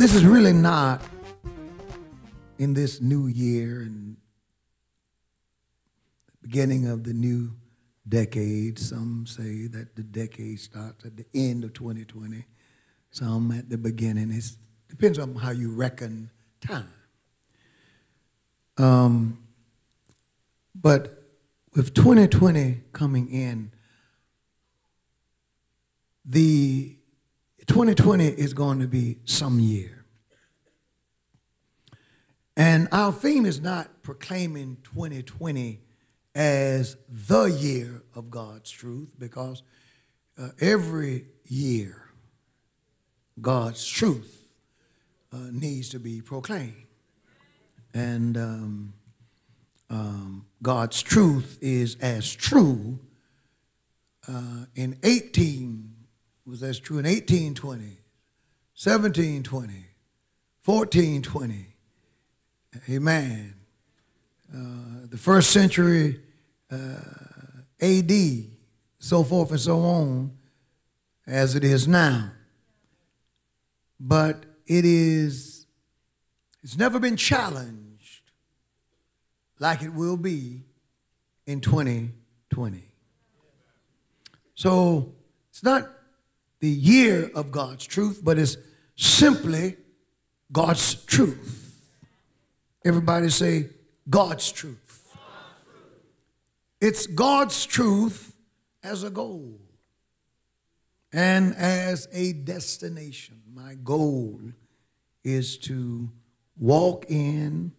This is really not in this new year and beginning of the new decade. Some say that the decade starts at the end of 2020, some at the beginning. It depends on how you reckon time. Um, but with 2020 coming in, the 2020 is going to be some year. And our theme is not proclaiming 2020 as the year of God's truth because uh, every year God's truth uh, needs to be proclaimed. And um, um, God's truth is as true uh, in 18 was as true in 1820, 1720, 1420. Amen. Uh, the first century uh, AD, so forth and so on, as it is now. But it is, it's never been challenged like it will be in 2020. So it's not the year of God's truth, but it's simply God's truth. Everybody say, God's truth. It's God's truth as a goal and as a destination. My goal is to walk in,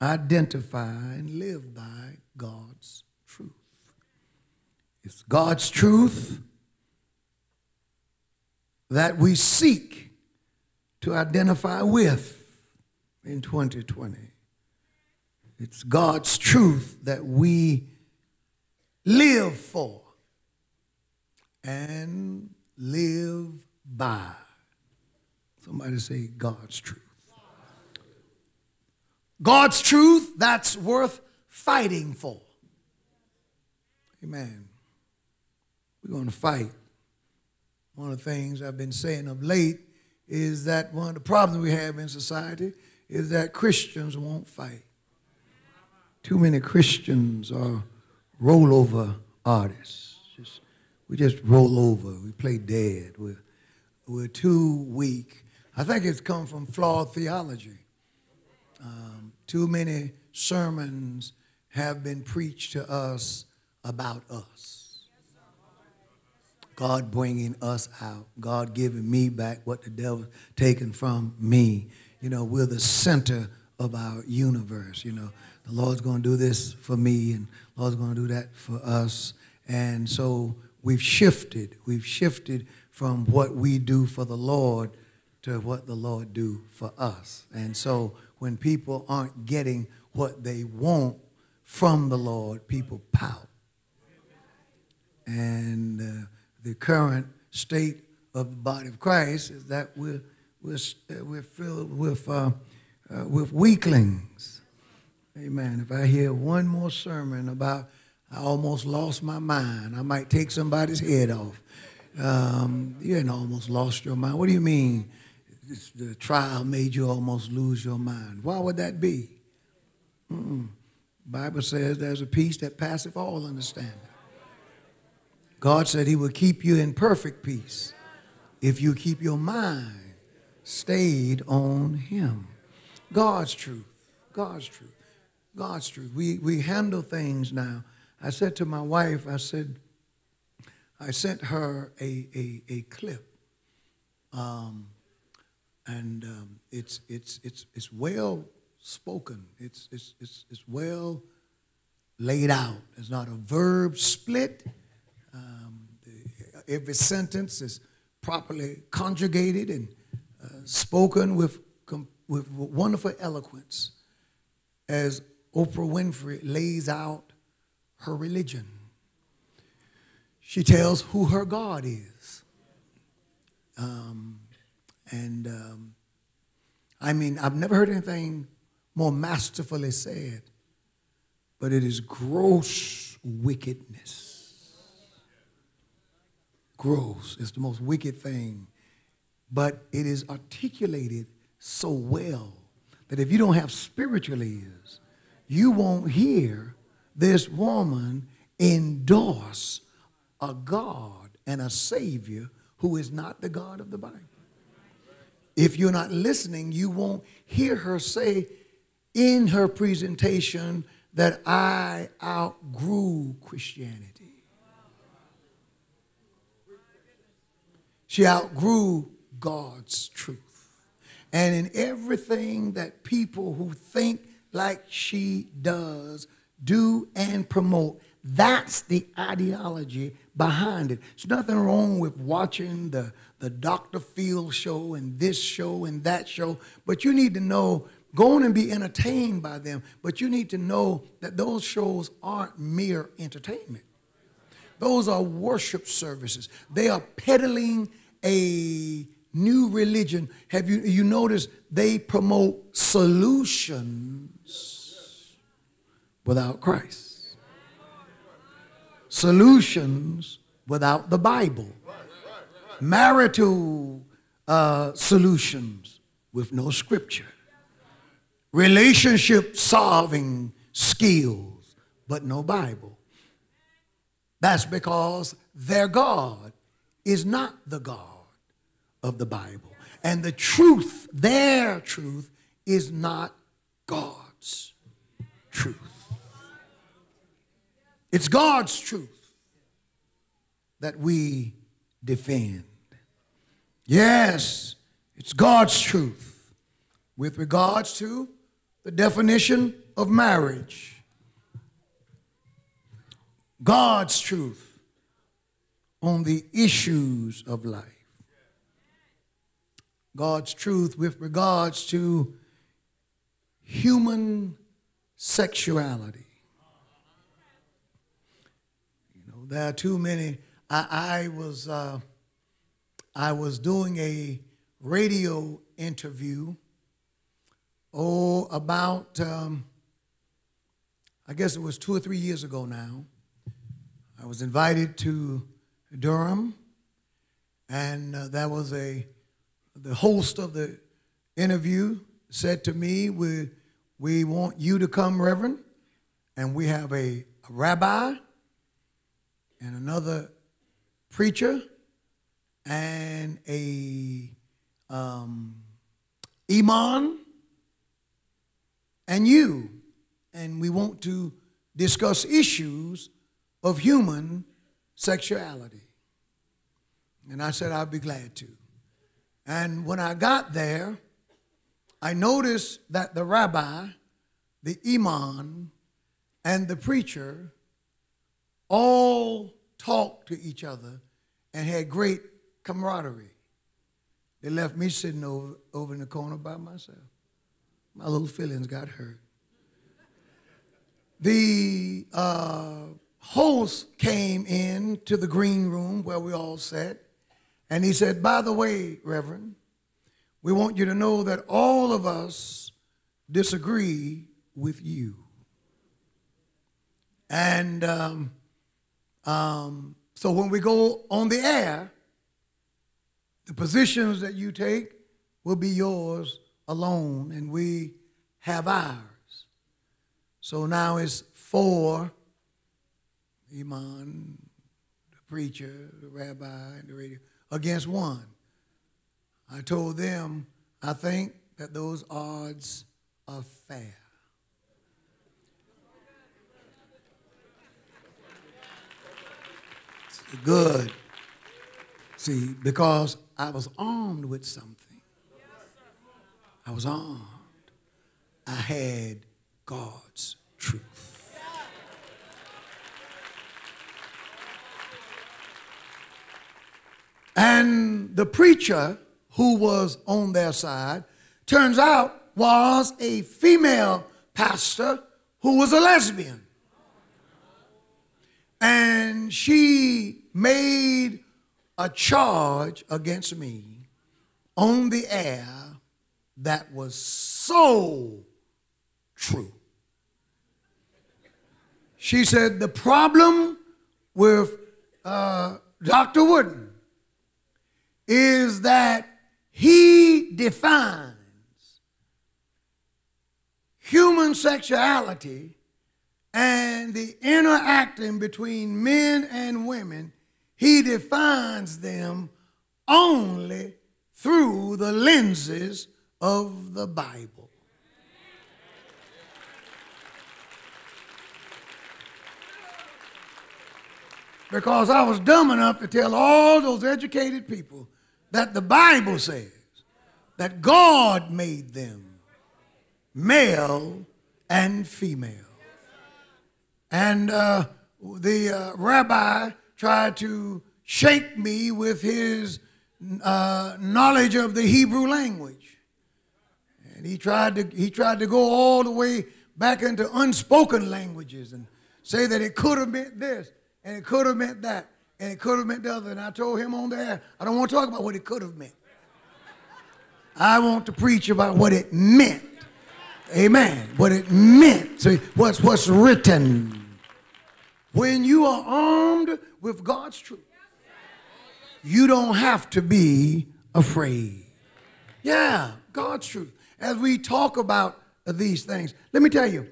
identify, and live by God's truth. It's God's truth that we seek to identify with in 2020. It's God's truth that we live for and live by. Somebody say God's truth. God's truth that's worth fighting for. Amen. We're going to fight one of the things I've been saying of late is that one of the problems we have in society is that Christians won't fight. Too many Christians are rollover artists. We just roll over. We play dead. We're, we're too weak. I think it's come from flawed theology. Um, too many sermons have been preached to us about us. God bringing us out, God giving me back what the devil taken from me. You know, we're the center of our universe. You know, the Lord's going to do this for me, and the Lord's going to do that for us. And so we've shifted. We've shifted from what we do for the Lord to what the Lord do for us. And so when people aren't getting what they want from the Lord, people pout. And uh, the current state of the body of Christ is that we're, we're, we're filled with, uh, uh, with weaklings. Amen. If I hear one more sermon about I almost lost my mind, I might take somebody's head off. Um, you ain't almost lost your mind. What do you mean? the trial made you almost lose your mind. Why would that be? Mm-mm. Bible says there's a peace that passeth all understanding. God said he would keep you in perfect peace if you keep your mind stayed on him. God's truth. God's truth. God's truth. We, we handle things now. I said to my wife, I said, I sent her a, a, a clip. Um, and um, it's, it's, it's, it's well spoken. It's, it's, it's, it's well laid out. It's not a verb split every sentence is properly conjugated and uh, spoken with, with wonderful eloquence as Oprah Winfrey lays out her religion. She tells who her God is. Um, And um, I mean, I've never heard anything more masterfully said, but it is gross wickedness. Gross. It's the most wicked thing. But it is articulated so well that if you don't have spiritual ears, you won't hear this woman endorse a God and a Savior who is not the God of the Bible. If you're not listening, you won't hear her say in her presentation that I outgrew Christianity. She outgrew God's truth. And in everything that people who think like she does do and promote, that's the ideology behind it. There's nothing wrong with watching the, the Dr. Phil show and this show and that show, but you need to know, go on and be entertained by them, but you need to know that those shows aren't mere entertainment. Those are worship services. They are peddling a new religion. Have you you noticed they promote solutions without Christ? solutions without the Bible, marital uh, solutions with no scripture, relationship solving skills, but no Bible. That's because their God is not the God of the Bible. And the truth, their truth, is not God's truth. It's God's truth that we defend. Yes, it's God's truth with regards to the definition of marriage. God's truth on the issues of life. God's truth with regards to human sexuality. There are too many. I, I was uh, I was doing a radio interview. Oh, about um, I guess it was two or three years ago now. I was invited to Durham, and uh, that was a the host of the interview said to me, "We we want you to come, Reverend, and we have a, a rabbi." And another preacher and a um, imam and you. And we want to discuss issues of human sexuality. And I said, I'd be glad to. And when I got there, I noticed that the rabbi, the imam, and the preacher all talked to each other and had great camaraderie. They left me sitting over, over in the corner by myself. My little feelings got hurt. The uh, host came in to the green room where we all sat, and he said, By the way, Reverend, we want you to know that all of us disagree with you. And um, um, so when we go on the air, the positions that you take will be yours alone, and we have ours. So now it's four imam, the preacher, the rabbi, and the radio, against one. I told them, I think that those odds are fair. Good. See, because I was armed with something. I was armed. I had God's truth. And the preacher who was on their side turns out was a female pastor who was a lesbian. And she made a charge against me on the air that was so true. She said the problem with uh, Dr. Wooden is that he defines human sexuality and the interacting between men and women, he defines them only through the lenses of the Bible. Because I was dumb enough to tell all those educated people that the Bible says that God made them male and female. And uh, the uh, rabbi tried to shake me with his uh, knowledge of the Hebrew language. And he tried, to, he tried to go all the way back into unspoken languages and say that it could have meant this and it could have meant that and it could have meant the other. And I told him on there, I don't want to talk about what it could have meant. I want to preach about what it meant. Amen. What it meant. So what's what's written. When you are armed with God's truth, you don't have to be afraid. Yeah, God's truth. As we talk about these things, let me tell you,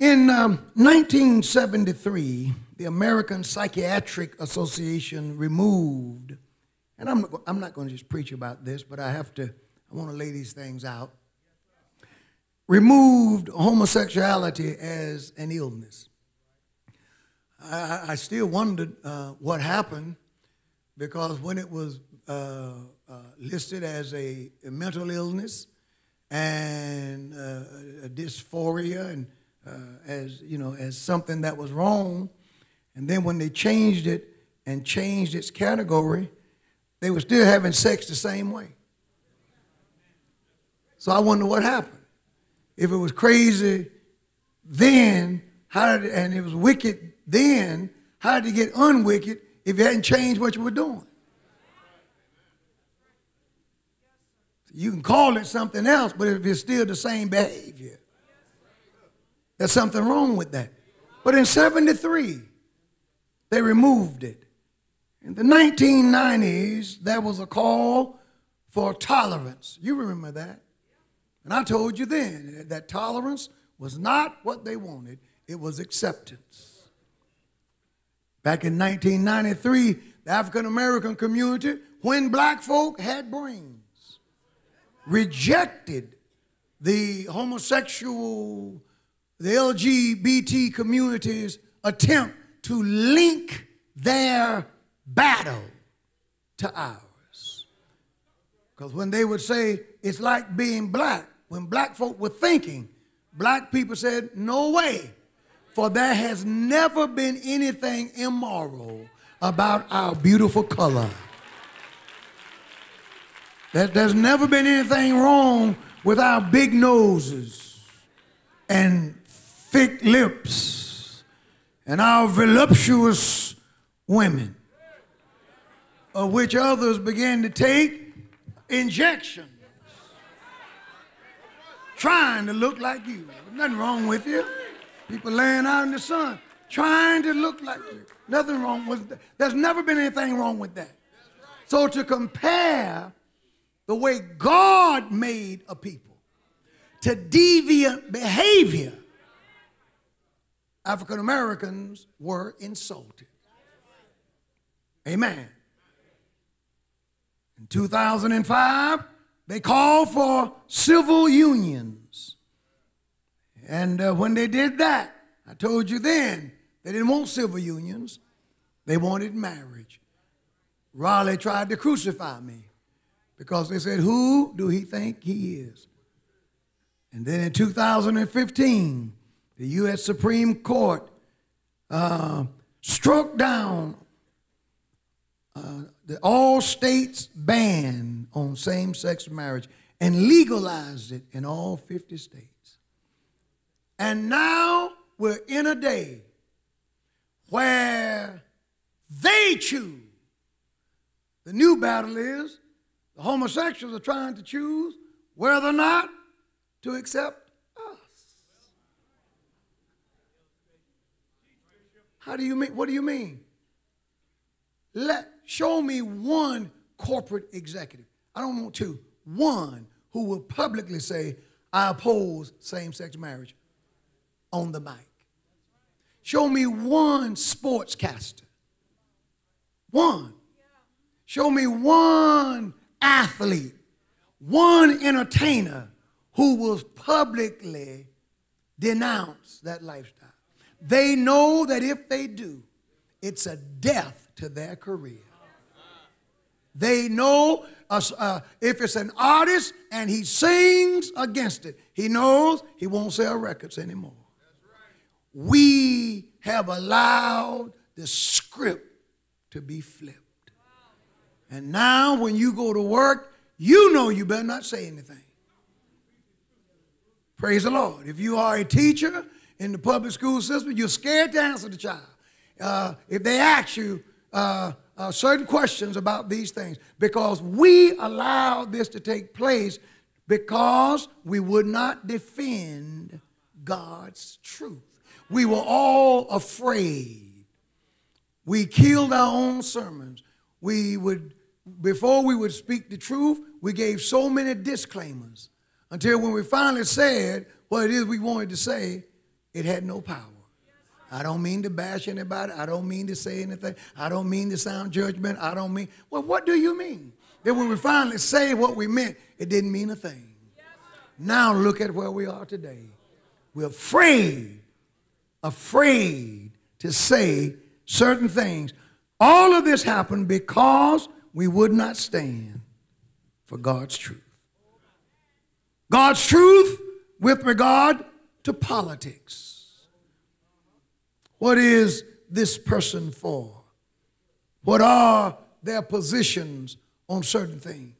in um, 1973, the American Psychiatric Association removed, and I'm, I'm not going to just preach about this, but I have to, I want to lay these things out, removed homosexuality as an illness. I, I still wondered uh, what happened because when it was uh, uh, listed as a, a, mental illness and uh, a dysphoria and uh, as you know as something that was wrong and then when they changed it and changed its category, they were still having sex the same way. So I wonder what happened. If it was crazy then, how did it, and it was wicked then, how did it get unwicked if you hadn't changed what you were doing? You can call it something else, but if it's still the same behavior, there's something wrong with that. But in 73, they removed it. In the 1990s, there was a call for tolerance. You remember that? And I told you then that tolerance was not what they wanted, it was acceptance. Back in 1993, the African American community, when black folk had brains, rejected the homosexual, the LGBT community's attempt to link their battle to ours. Because when they would say it's like being black, when black folk were thinking, black people said, No way, for there has never been anything immoral about our beautiful color. That there's never been anything wrong with our big noses and thick lips and our voluptuous women, of which others began to take injections, trying to look like you. Nothing wrong with you. People laying out in the sun, trying to look like you. Nothing wrong with that. There's never been anything wrong with that. So to compare the way God made a people to deviant behavior African Americans were insulted. Amen. In 2005, they called for civil unions. And uh, when they did that, I told you then, they didn't want civil unions, they wanted marriage. Raleigh tried to crucify me because they said, Who do he think he is? And then in 2015, the U.S. Supreme Court uh, struck down uh, the all states ban on same sex marriage and legalized it in all 50 states. And now we're in a day where they choose. The new battle is The homosexuals are trying to choose whether or not to accept us. How do you mean? What do you mean? Let show me one corporate executive. I don't want two. One who will publicly say, I oppose same-sex marriage on the mic. Show me one sportscaster. One. Show me one athlete, one entertainer who will publicly denounce that lifestyle. They know that if they do, it's a death to their career. They know uh, uh, if it's an artist and he sings against it, he knows he won't sell records anymore. We have allowed the script to be flipped. And now, when you go to work, you know you better not say anything. Praise the Lord. If you are a teacher in the public school system, you're scared to answer the child. Uh, if they ask you uh, uh, certain questions about these things, because we allowed this to take place because we would not defend God's truth. We were all afraid. We killed our own sermons. We would before we would speak the truth, we gave so many disclaimers until when we finally said what it is we wanted to say, it had no power. I don't mean to bash anybody. I don't mean to say anything. I don't mean to sound judgment. I don't mean, well, what do you mean? Then when we finally say what we meant, it didn't mean a thing. Now look at where we are today. We're afraid, afraid to say certain things. All of this happened because we would not stand for God's truth. God's truth with regard to politics. What is this person for? What are their positions on certain things?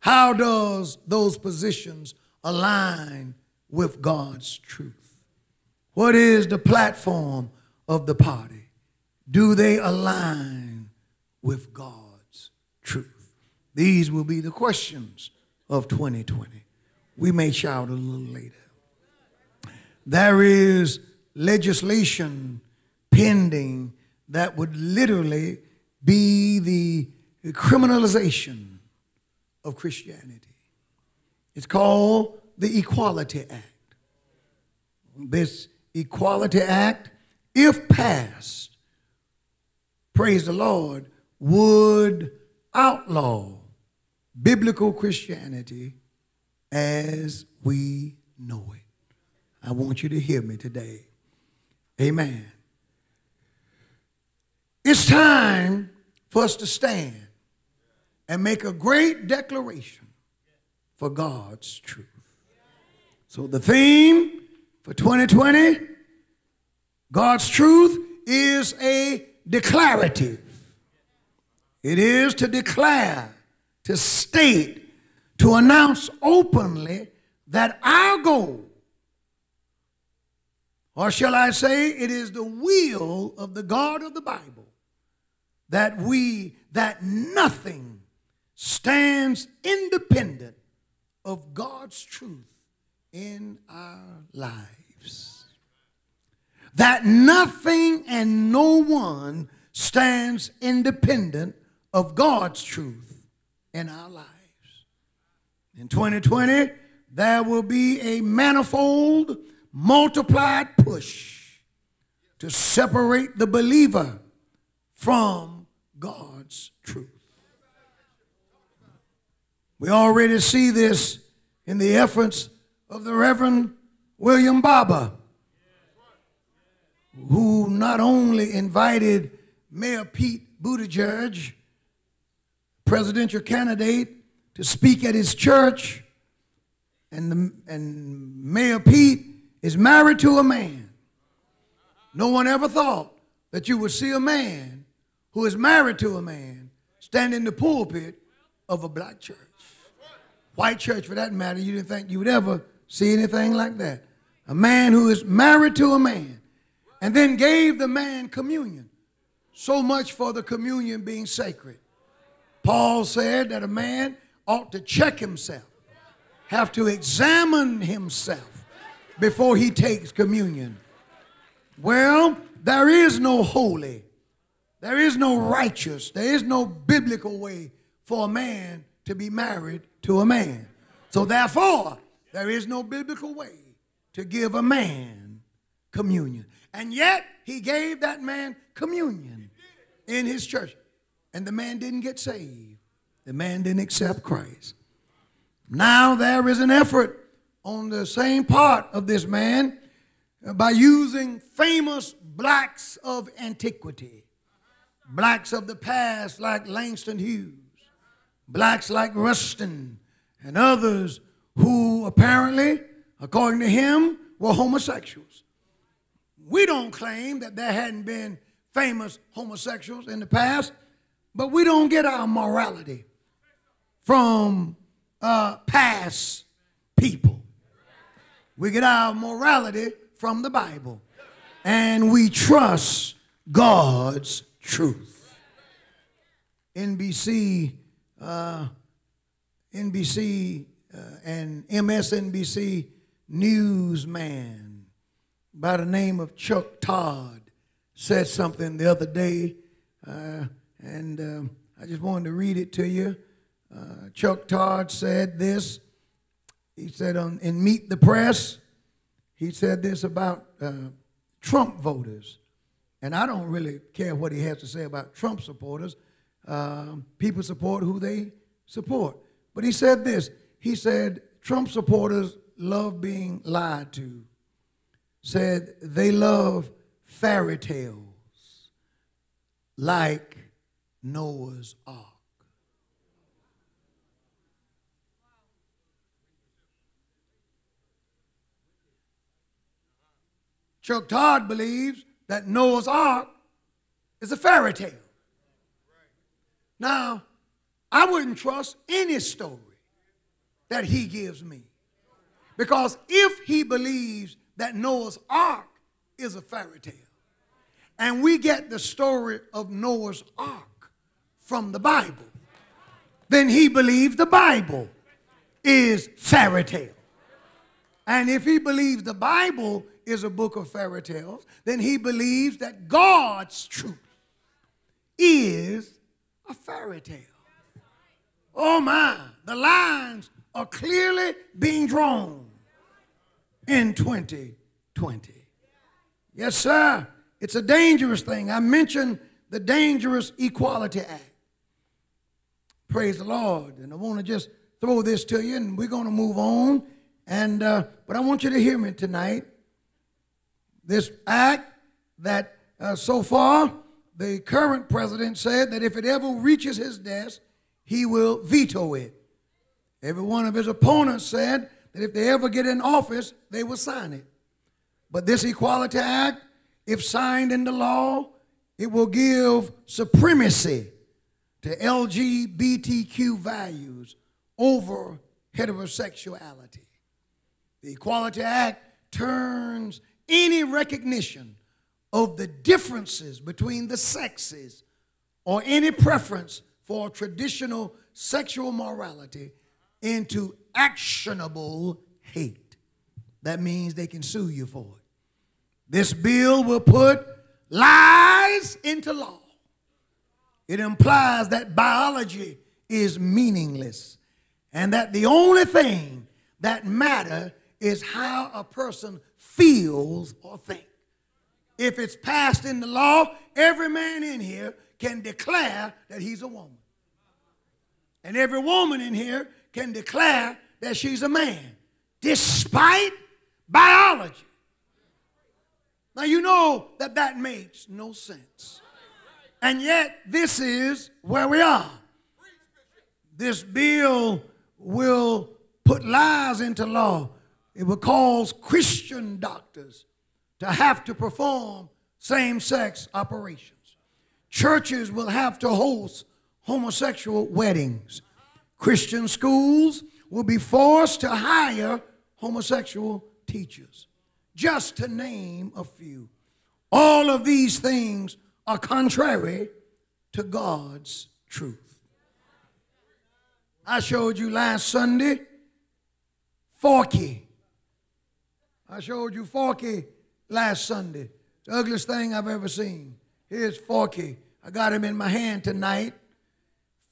How does those positions align with God's truth? What is the platform of the party? Do they align with God's truth? These will be the questions of 2020. We may shout a little later. There is legislation pending that would literally be the criminalization of Christianity. It's called the Equality Act. This Equality Act, if passed, praise the Lord, would outlaw biblical Christianity as we know it. I want you to hear me today. Amen. It's time for us to stand and make a great declaration for God's truth. So, the theme for 2020 God's truth is a declarative. It is to declare, to state, to announce openly that our goal, or shall I say, it is the will of the God of the Bible that we, that nothing stands independent of God's truth in our lives. That nothing and no one stands independent of God's truth in our lives. In 2020, there will be a manifold, multiplied push to separate the believer from God's truth. We already see this in the efforts of the Reverend William Barber, who not only invited Mayor Pete Buttigieg presidential candidate to speak at his church, and, the, and Mayor Pete is married to a man. No one ever thought that you would see a man who is married to a man stand in the pulpit of a black church. White church, for that matter, you didn't think you would ever see anything like that. A man who is married to a man and then gave the man communion. So much for the communion being sacred. Paul said that a man ought to check himself, have to examine himself before he takes communion. Well, there is no holy, there is no righteous, there is no biblical way for a man to be married to a man. So, therefore, there is no biblical way to give a man communion. And yet, he gave that man communion in his church. And the man didn't get saved, the man didn't accept Christ. Now, there is an effort on the same part of this man by using famous blacks of antiquity, blacks of the past like Langston Hughes, blacks like Rustin, and others who apparently, according to him, were homosexuals. We don't claim that there hadn't been famous homosexuals in the past, but we don't get our morality from uh, past people. We get our morality from the Bible, and we trust God's truth. NBC, uh, NBC, uh, and MSNBC newsman by the name of Chuck Todd said something the other day, uh, and uh, I just wanted to read it to you. Uh, Chuck Todd said this. He said on in Meet the Press, he said this about uh, Trump voters. And I don't really care what he has to say about Trump supporters. Um, people support who they support. But he said this he said, Trump supporters love being lied to. Said they love fairy tales like Noah's Ark. Chuck Todd believes that Noah's Ark is a fairy tale. Now, I wouldn't trust any story that he gives me. Because if he believes that Noah's Ark is a fairy tale, and we get the story of Noah's Ark from the Bible, then he believes the Bible is fairy tale. And if he believes the Bible is a book of fairy tales, then he believes that God's truth is a fairy tale. Oh my, the lines are clearly being drawn in 2020. Yes, sir. It's a dangerous thing. I mentioned the Dangerous Equality Act. Praise the Lord. And I want to just throw this to you, and we're going to move on. And uh, but I want you to hear me tonight. This act that uh, so far the current president said that if it ever reaches his desk, he will veto it. Every one of his opponents said that if they ever get in office, they will sign it. But this Equality Act, if signed into law, it will give supremacy to LGBTQ values over heterosexuality. The Equality Act turns any recognition of the differences between the sexes or any preference for traditional sexual morality into actionable hate. That means they can sue you for it. This bill will put lies into law. It implies that biology is meaningless and that the only thing that matter is how a person feels or thinks. If it's passed in the law, every man in here can declare that he's a woman. And every woman in here can declare that she's a man, despite biology. Now, you know that that makes no sense. And yet, this is where we are. This bill will put lies into law it will cause Christian doctors to have to perform same sex operations. Churches will have to host homosexual weddings. Christian schools will be forced to hire homosexual teachers, just to name a few. All of these things are contrary to God's truth. I showed you last Sunday Forky. I showed you Forky last Sunday. The ugliest thing I've ever seen. Here's Forky. I got him in my hand tonight.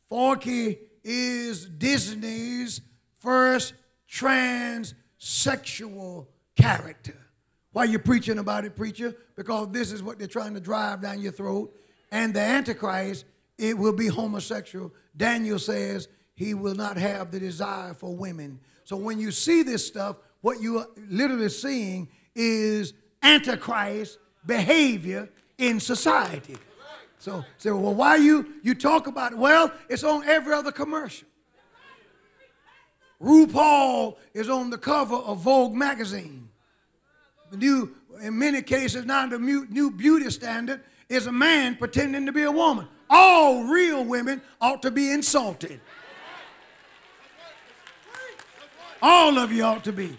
Forky is Disney's first transsexual character. Why you preaching about it, preacher? Because this is what they're trying to drive down your throat. And the Antichrist, it will be homosexual. Daniel says he will not have the desire for women. So when you see this stuff, what you are literally seeing is Antichrist behavior in society. So say, well, why you you talk about it? Well, it's on every other commercial. RuPaul is on the cover of Vogue magazine. The new, in many cases, now the new beauty standard is a man pretending to be a woman. All real women ought to be insulted. All of you ought to be.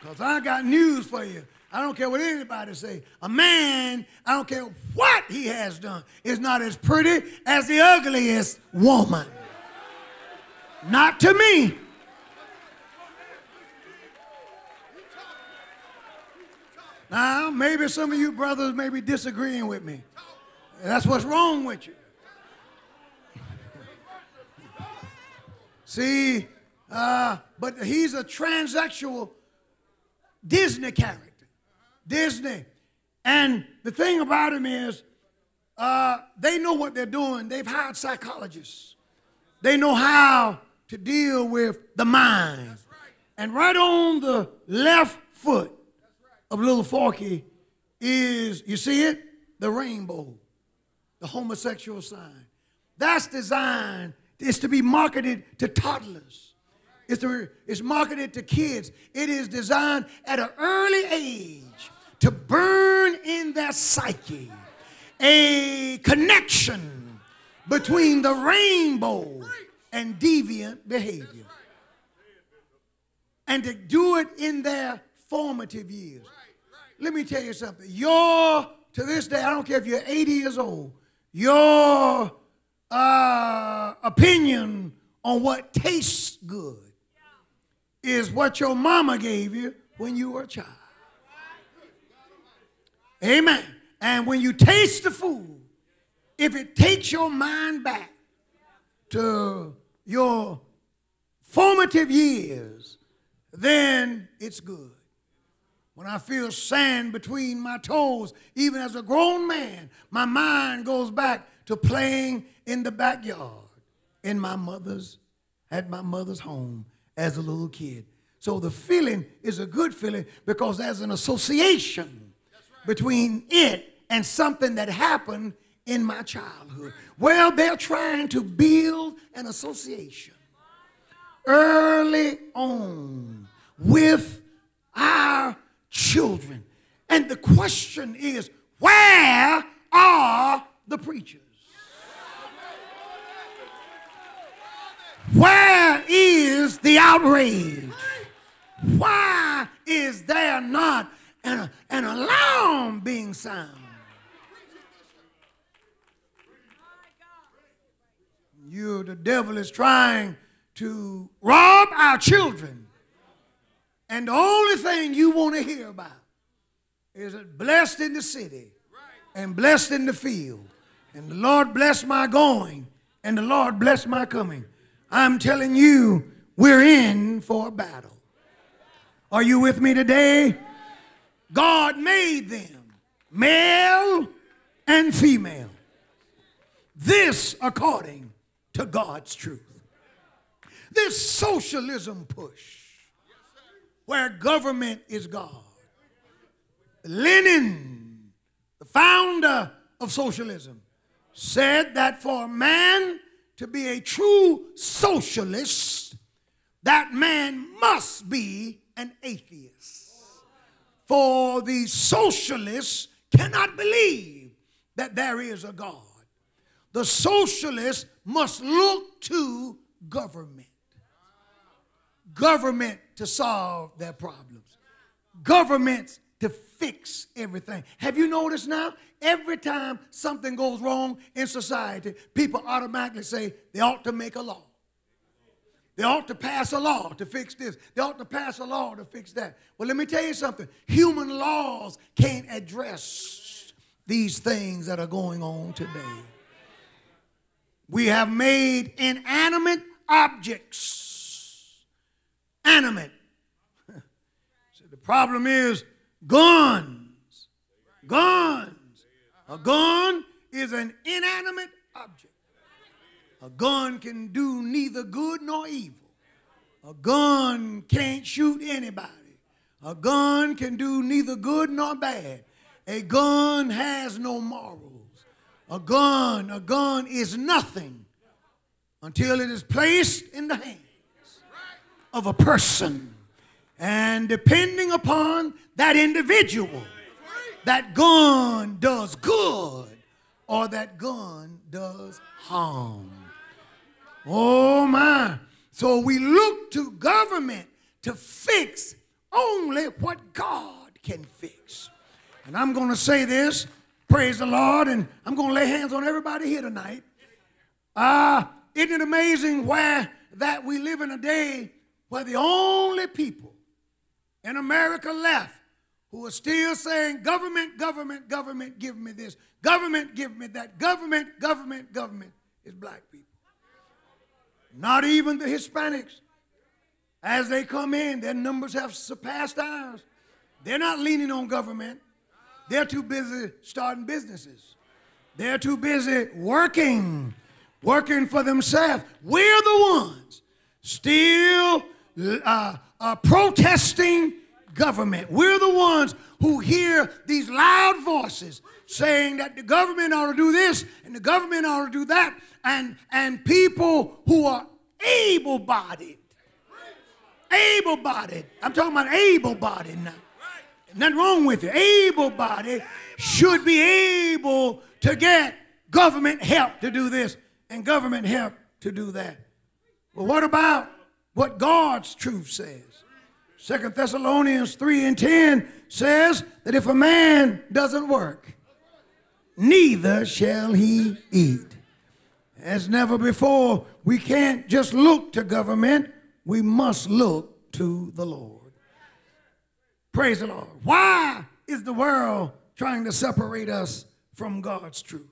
Because I got news for you. I don't care what anybody say. A man, I don't care what he has done, is not as pretty as the ugliest woman. Not to me. Now, maybe some of you brothers may be disagreeing with me. That's what's wrong with you. See, uh, but he's a transsexual Disney character. Disney. And the thing about them is, uh, they know what they're doing. They've hired psychologists. They know how to deal with the mind. And right on the left foot of little Forky is, you see it? The rainbow, the homosexual sign. That's designed, it's to be marketed to toddlers. It's, to, it's marketed to kids. It is designed at an early age to burn in their psyche a connection between the rainbow and deviant behavior. And to do it in their formative years. Let me tell you something. Your, to this day, I don't care if you're 80 years old, your uh, opinion on what tastes good is what your mama gave you when you were a child. Amen. And when you taste the food, if it takes your mind back to your formative years, then it's good. When I feel sand between my toes, even as a grown man, my mind goes back to playing in the backyard in my mother's, at my mother's home as a little kid. So the feeling is a good feeling because there's an association between it and something that happened in my childhood. Well, they're trying to build an association early on with our children. And the question is where are the preachers? Where is the outrage? Why is there not an alarm sound. You, the devil is trying to rob our children. And the only thing you want to hear about is blessed in the city and blessed in the field. And the Lord bless my going and the Lord bless my coming. I'm telling you, we're in for a battle. Are you with me today? God made them male and female. This according to God's truth. This socialism push where government is God. Lenin, the founder of socialism, said that for a man to be a true socialist, that man must be an atheist. For the socialists cannot believe that there is a God. The socialists must look to government. Government to solve their problems. Governments to fix everything. Have you noticed now? Every time something goes wrong in society, people automatically say they ought to make a law. They ought to pass a law to fix this. They ought to pass a law to fix that. Well, let me tell you something. Human laws can't address these things that are going on today. We have made inanimate objects animate. so the problem is guns. Guns. A gun is an inanimate object. A gun can do neither good nor evil. A gun can't shoot anybody. A gun can do neither good nor bad. A gun has no morals. A gun, a gun is nothing until it is placed in the hands of a person. And depending upon that individual, that gun does good or that gun does harm. Oh my. So we look to government to fix only what God can fix. And I'm going to say this, praise the Lord, and I'm going to lay hands on everybody here tonight. Ah, uh, isn't it amazing where that we live in a day where the only people in America left who are still saying, government, government, government, give me this, government, give me that, government, government, government, is black people. Not even the Hispanics. As they come in, their numbers have surpassed ours. They're not leaning on government. They're too busy starting businesses. They're too busy working, working for themselves. We're the ones still uh, uh, protesting government. We're the ones who hear these loud voices saying that the government ought to do this and the government ought to do that and, and people who are able bodied. Able bodied. I'm talking about able bodied now. Nothing wrong with it. Able bodied should be able to get government help to do this and government help to do that. Well, what about what God's truth says? Second Thessalonians 3 and 10 says that if a man doesn't work, neither shall he eat. As never before, we can't just look to government, we must look to the Lord. Praise the Lord. Why is the world trying to separate us from God's truth?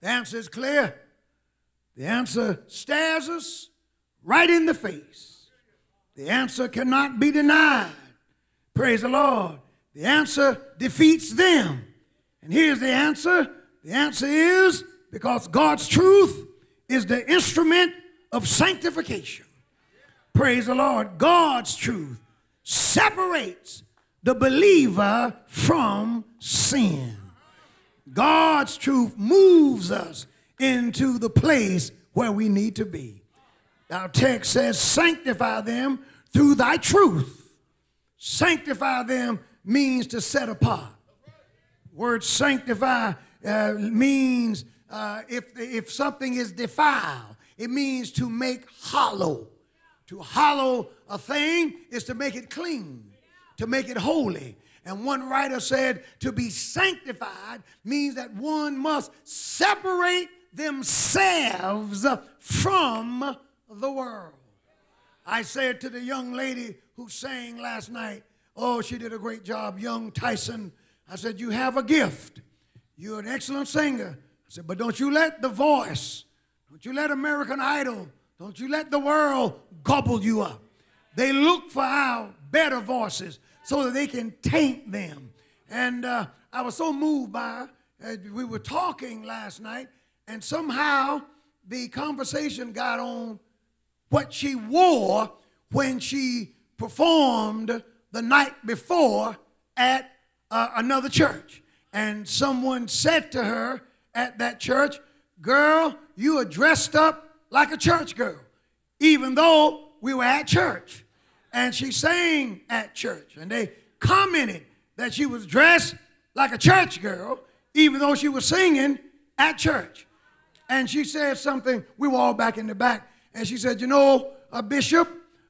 The answer is clear. The answer stares us right in the face. The answer cannot be denied. Praise the Lord. The answer defeats them. And here's the answer the answer is because God's truth is the instrument of sanctification. Praise the Lord. God's truth separates the believer from sin. God's truth moves us into the place where we need to be. Our text says, Sanctify them through thy truth. Sanctify them means to set apart. Word sanctify uh, means uh, if, if something is defiled, it means to make hollow. To hollow a thing is to make it clean, to make it holy. And one writer said to be sanctified means that one must separate themselves from the world. I said to the young lady who sang last night, oh, she did a great job, young Tyson. I said, You have a gift. You're an excellent singer I said, but don't you let the voice, don't you let American Idol, don't you let the world gobble you up. They look for our better voices so that they can taint them. And uh, I was so moved by, uh, we were talking last night, and somehow the conversation got on what she wore when she performed the night before at uh, another church. And someone said to her, at that church, girl, you are dressed up like a church girl, even though we were at church. And she sang at church. And they commented that she was dressed like a church girl, even though she was singing at church. And she said something, we were all back in the back, and she said, You know, a bishop,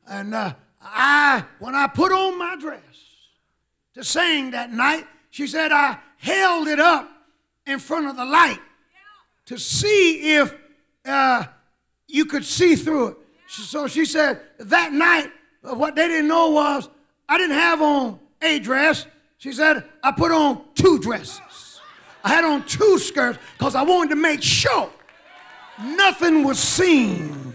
and uh, I, when I put on my dress to sing that night, she said, I held it up in front of the light to see if uh, you could see through it. So she said, that night, uh, what they didn't know was I didn't have on a dress. She said, I put on two dresses. I had on two skirts because I wanted to make sure nothing was seen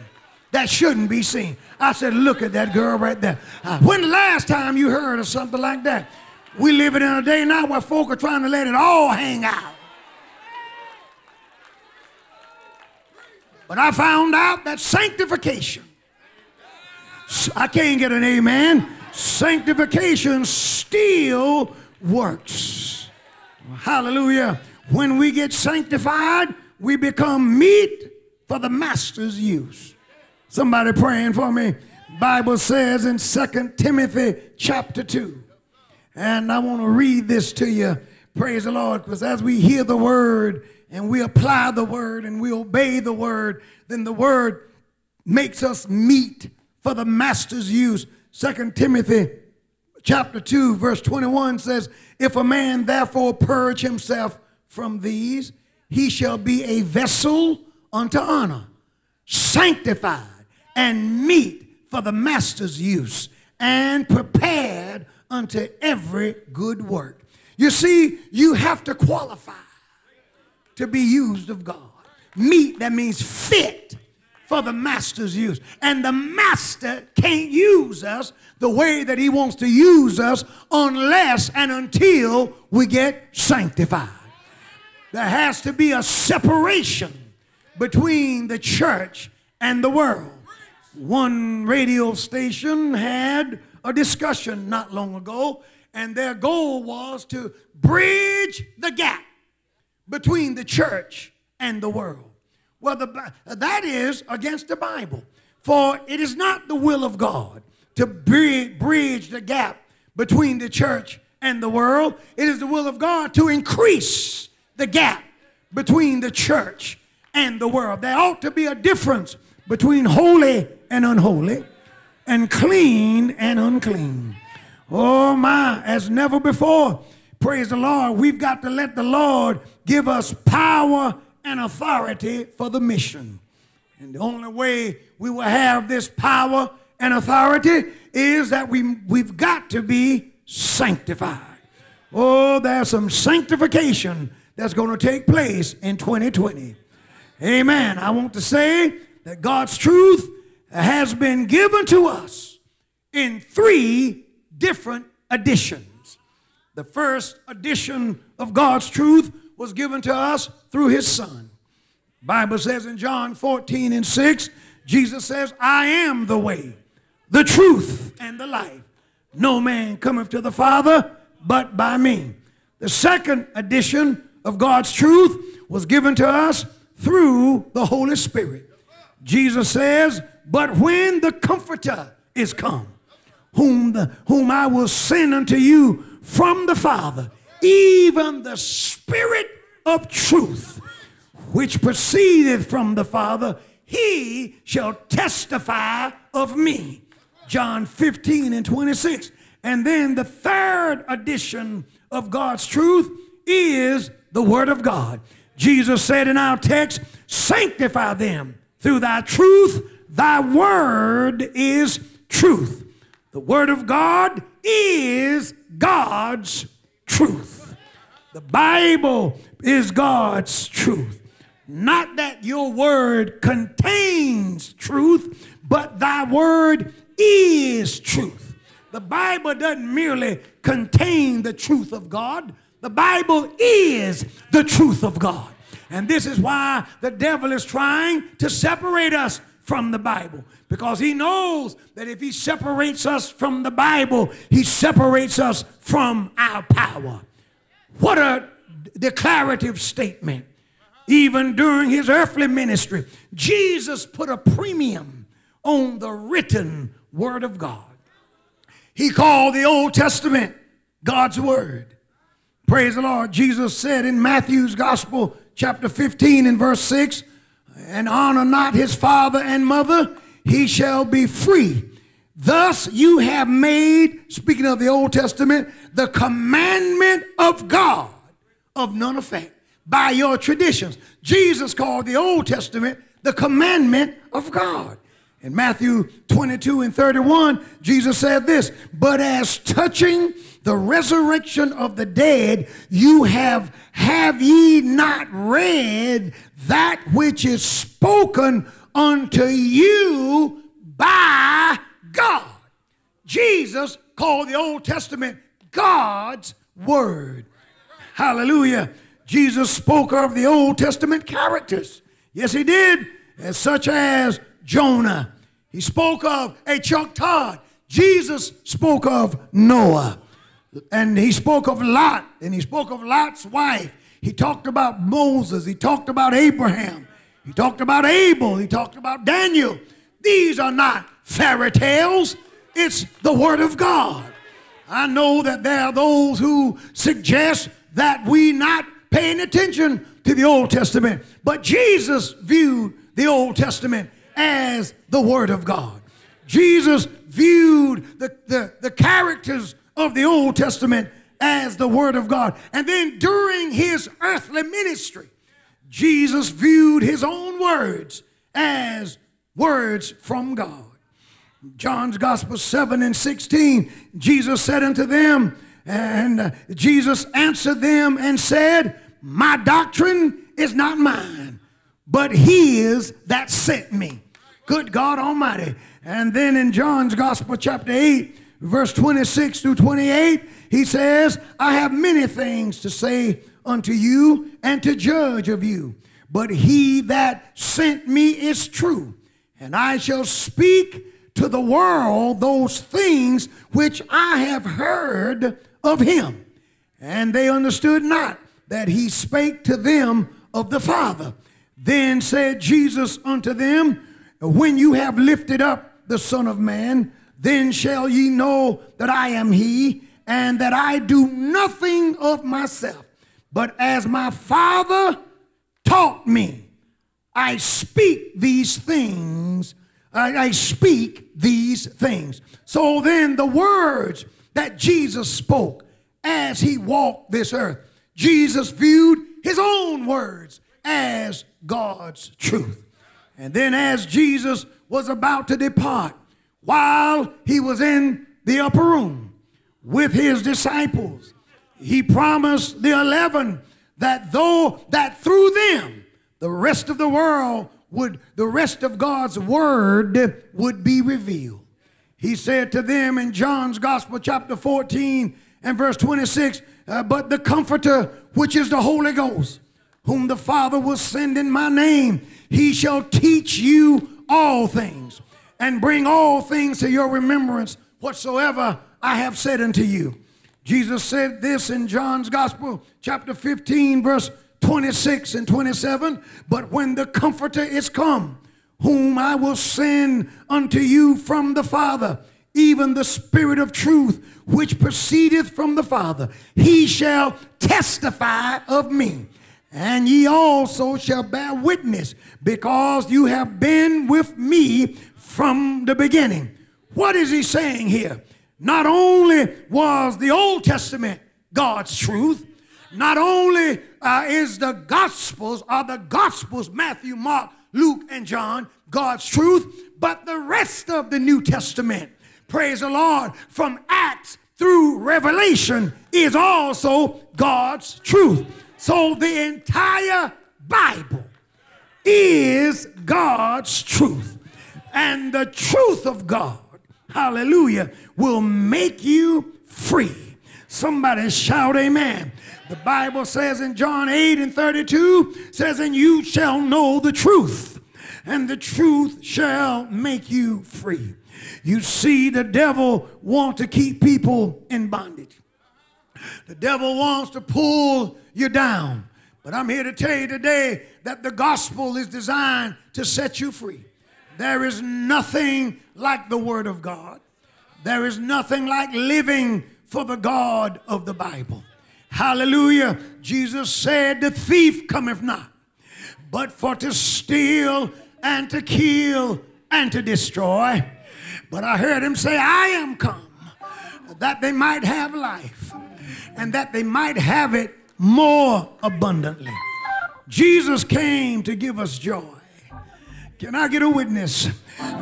that shouldn't be seen. I said, look at that girl right there. When the last time you heard of something like that? We living in a day now where folk are trying to let it all hang out. But I found out that sanctification, I can't get an amen, sanctification still works. Hallelujah. When we get sanctified, we become meet for the master's use. Somebody praying for me. Bible says in Second Timothy chapter 2. And I want to read this to you. Praise the Lord. Because as we hear the word, and we apply the word and we obey the word, then the word makes us meet for the master's use. Second Timothy chapter 2 verse 21 says, If a man therefore purge himself from these, he shall be a vessel unto honor, sanctified and meet for the master's use, and prepared unto every good work. You see, you have to qualify to be used of God. Meet, that means fit for the master's use. And the master can't use us the way that he wants to use us unless and until we get sanctified. There has to be a separation between the church and the world. One radio station had a discussion not long ago, and their goal was to bridge the gap between the church and the world. Well, the, that is against the Bible. For it is not the will of God to bridge the gap between the church and the world. It is the will of God to increase the gap between the church and the world. There ought to be a difference between holy and unholy, and clean and unclean. Oh my, as never before. Praise the Lord. We've got to let the Lord give us power and authority for the mission. And the only way we will have this power and authority is that we, we've got to be sanctified. Oh, there's some sanctification that's going to take place in 2020. Amen. I want to say that God's truth has been given to us in three different editions. The first edition of God's truth was given to us through his son. Bible says in John 14 and 6, Jesus says, I am the way, the truth, and the life. No man cometh to the Father but by me. The second edition of God's truth was given to us through the Holy Spirit. Jesus says, But when the Comforter is come, whom, the, whom I will send unto you from the Father, even the Spirit of truth, which proceedeth from the Father, he shall testify of me. John 15 and 26. And then the third edition of God's truth is the Word of God. Jesus said in our text, Sanctify them through thy truth, thy word is truth. The Word of God is God's truth. The Bible is God's truth. Not that your word contains truth, but thy word is truth. The Bible doesn't merely contain the truth of God, the Bible is the truth of God. And this is why the devil is trying to separate us from the Bible because he knows that if he separates us from the Bible, he separates us from our power. What a declarative statement. Even during his earthly ministry, Jesus put a premium on the written word of God. He called the Old Testament God's word. Praise the Lord. Jesus said in Matthew's Gospel, chapter 15 and verse 6, and honor not his father and mother, he shall be free. Thus you have made, speaking of the Old Testament, the commandment of God of none effect by your traditions. Jesus called the Old Testament the commandment of God. In Matthew 22 and 31, Jesus said this, but as touching the resurrection of the dead, you have, have ye not read that which is spoken unto you by God? Jesus called the Old Testament God's Word. Hallelujah. Jesus spoke of the Old Testament characters. Yes, he did, as such as Jonah. He spoke of a Chuck Todd. Jesus spoke of Noah. And he spoke of Lot, and he spoke of Lot's wife. He talked about Moses. He talked about Abraham. He talked about Abel. He talked about Daniel. These are not fairy tales. It's the Word of God. I know that there are those who suggest that we not paying attention to the Old Testament, but Jesus viewed the Old Testament as the Word of God. Jesus viewed the, the, the characters of the Old Testament as the Word of God. And then during his earthly ministry, Jesus viewed his own words as words from God. John's Gospel 7 and 16, Jesus said unto them, and Jesus answered them and said, My doctrine is not mine, but his that sent me. Good God Almighty. And then in John's Gospel, chapter 8, verse 26 through 28, he says, I have many things to say unto you and to judge of you, but he that sent me is true, and I shall speak to the world those things which I have heard of him. And they understood not that he spake to them of the Father. Then said Jesus unto them, When you have lifted up the Son of Man, then shall ye know that I am he, and that I do nothing of myself, but as my Father taught me, I speak these things. I, I speak these things. So then, the words that Jesus spoke as he walked this earth, Jesus viewed his own words as God's truth. And then, as Jesus was about to depart, while he was in the upper room with his disciples. He promised the 11 that though that through them the rest of the world would the rest of God's word would be revealed. He said to them in John's Gospel chapter 14 and verse 26, uh, but the comforter which is the Holy Ghost, whom the Father will send in my name, he shall teach you all things and bring all things to your remembrance whatsoever I have said unto you. Jesus said this in John's Gospel, chapter 15, verse 26 and 27. But when the Comforter is come, whom I will send unto you from the Father, even the Spirit of truth, which proceedeth from the Father, he shall testify of me. And ye also shall bear witness, because you have been with me from the beginning. What is he saying here? Not only was the Old Testament God's truth, not only uh, is the Gospels, are the Gospels, Matthew, Mark, Luke, and John, God's truth, but the rest of the New Testament, praise the Lord, from Acts through Revelation is also God's truth. So the entire Bible is God's truth. And the truth of God, hallelujah, will make you free. Somebody shout amen. The Bible says in John 8 and 32 says, and you shall know the truth, and the truth shall make you free. You see, the devil wants to keep people in bondage. The devil wants to pull you down. But I'm here to tell you today that the gospel is designed to set you free. There is nothing like the Word of God. There is nothing like living for the God of the Bible. Hallelujah. Jesus said, The thief cometh not, but for to steal and to kill and to destroy. But I heard him say, I am come that they might have life and that they might have it more abundantly. Jesus came to give us joy Can I get a witness?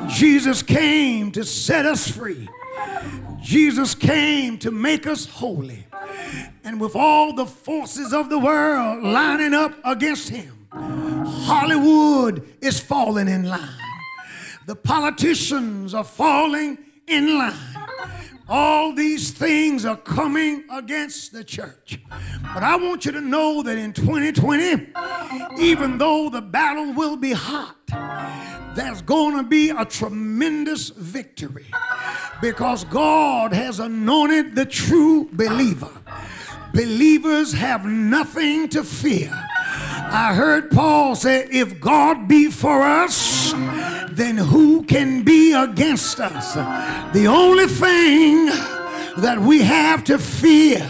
Jesus came to set us free. Jesus came to make us holy. And with all the forces of the world lining up against him, Hollywood is falling in line. The politicians are falling in line. All these things are coming against the church. But I want you to know that in 2020, even though the battle will be hot, there's going to be a tremendous victory because God has anointed the true believer. Believers have nothing to fear. I heard Paul say, if God be for us, then who can be against us? The only thing that we have to fear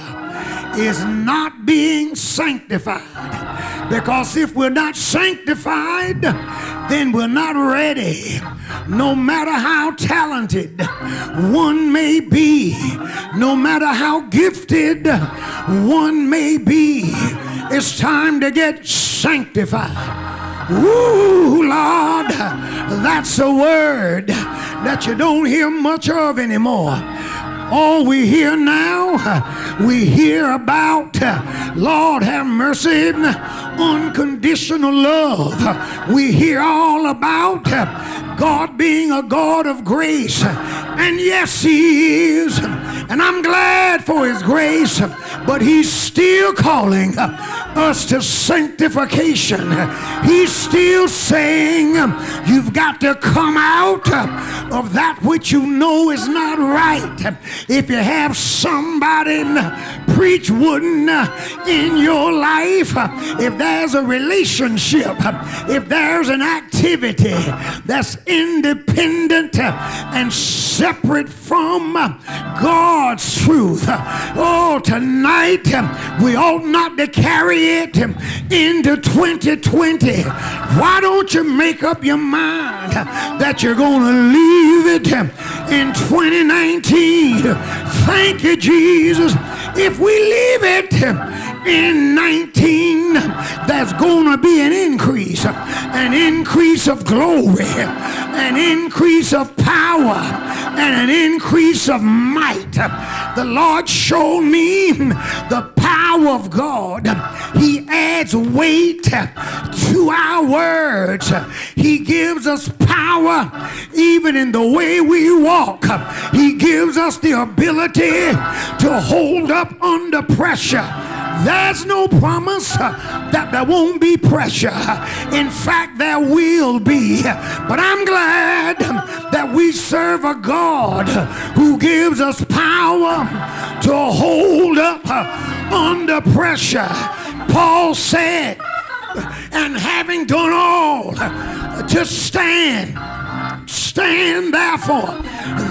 is not being sanctified. Because if we're not sanctified, then we're not ready. No matter how talented one may be, no matter how gifted one may be, it's time to get sanctified. Ooh, Lord, that's a word that you don't hear much of anymore. All we hear now, we hear about, Lord have mercy, unconditional love. We hear all about God being a God of grace. And yes, He is. And I'm glad for His grace, but He's still calling us to sanctification. He's still saying you've got to come out of that which you know is not right. If you have somebody preach wooden in your life, if there's a relationship, if there's an activity that's independent and separate from God's truth, oh, tonight um, we ought not to carry it um, into 2020. Why don't you make up your mind that you're going to leave it um, in 2019? Thank you, Jesus. If we leave it in 19, there's going to be an increase, an increase of glory, an increase of power, and an increase of might. The Lord showed me the power of God. He adds weight to our words. He gives us power even in the way we walk. He gives us the ability to hold up under pressure. There's no promise uh, that there won't be pressure. In fact, there will be. But I'm glad that we serve a God who gives us power to hold up uh, under pressure. Paul said, and having done all uh, to stand, stand therefore.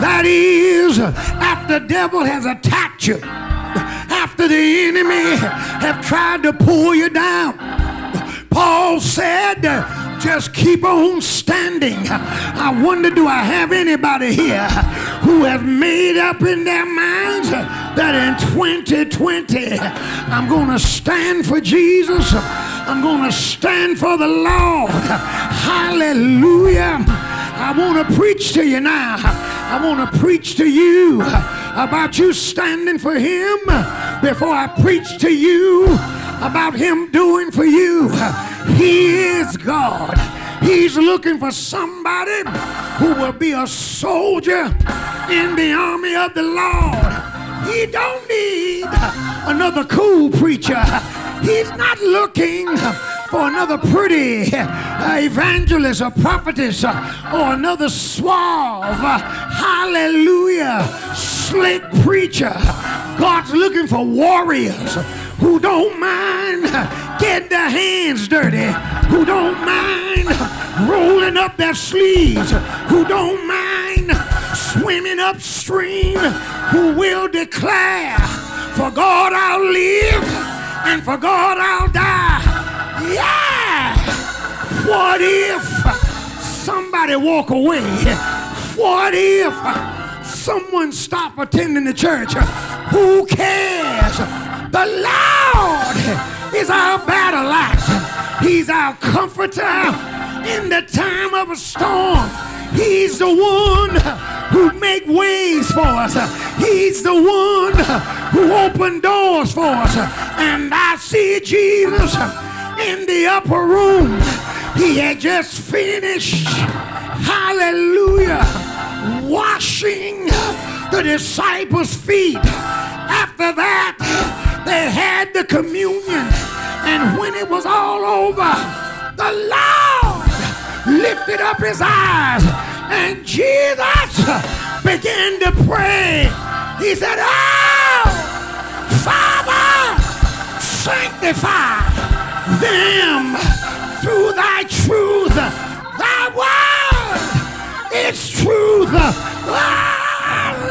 That is, after the devil has attacked you, after the enemy have tried to pull you down. Paul said, just keep on standing. I wonder, do I have anybody here who has made up in their minds that in 2020 I'm going to stand for Jesus? I'm going to stand for the Lord. Hallelujah. I want to preach to you now. I want to preach to you about you standing for Him before I preach to you about Him doing for you. He is God. He's looking for somebody who will be a soldier in the army of the Lord. He don't need another cool preacher. He's not looking for another pretty uh, evangelist or prophetess uh, or another suave, uh, hallelujah, slick preacher. God's looking for warriors who don't mind getting their hands dirty, who don't mind rolling up their sleeves, who don't mind swimming upstream, who will declare, For God I'll live and for God I'll die. Yeah! What if somebody walk away? What if someone stop attending the church? Who cares? The Lord is our battle axe. He's our comforter. in the time of a storm. He's the one who make ways for us. He's the one who opened doors for us. And I see Jesus in the upper room. He had just finished, hallelujah, washing the disciples' feet. After that, they had the communion. And when it was all over, the Lord lifted up his eyes and Jesus began to pray. He said, Oh, Father, sanctify them through thy truth. Thy word is truth. Oh,